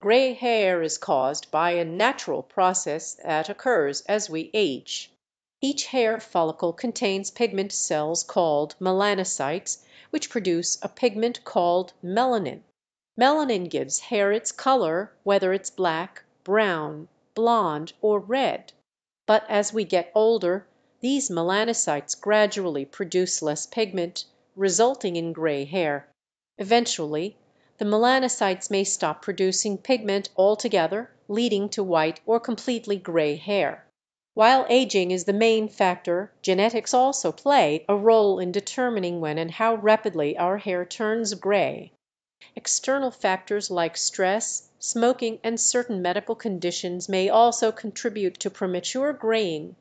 Grey hair is caused by a natural process that occurs as we age. Each hair follicle contains pigment cells called melanocytes, which produce a pigment called melanin. Melanin gives hair its colour, whether it is black, brown, blonde, or red. But as we get older these melanocytes gradually produce less pigment, resulting in grey hair; eventually the melanocytes may stop producing pigment altogether, leading to white or completely grey hair. While ageing is the main factor genetics also play a role in determining when and how rapidly our hair turns grey. External factors like stress, smoking, and certain medical conditions may also contribute to premature greying.